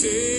take